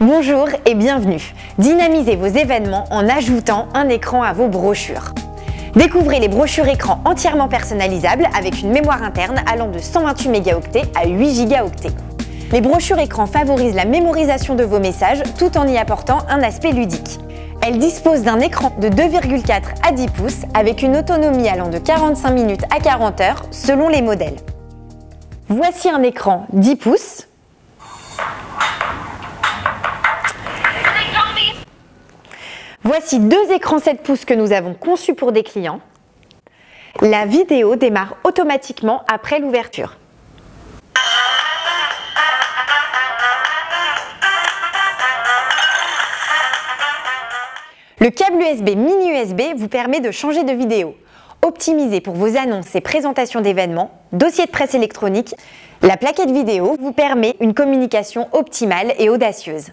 Bonjour et bienvenue. Dynamisez vos événements en ajoutant un écran à vos brochures. Découvrez les brochures écran entièrement personnalisables avec une mémoire interne allant de 128 mégaoctets à 8 gigaoctets. Les brochures écran favorisent la mémorisation de vos messages tout en y apportant un aspect ludique. Elles disposent d'un écran de 2,4 à 10 pouces avec une autonomie allant de 45 minutes à 40 heures selon les modèles. Voici un écran 10 pouces Voici deux écrans 7 pouces que nous avons conçus pour des clients. La vidéo démarre automatiquement après l'ouverture. Le câble USB mini USB vous permet de changer de vidéo. Optimisé pour vos annonces et présentations d'événements, dossier de presse électronique, la plaquette vidéo vous permet une communication optimale et audacieuse.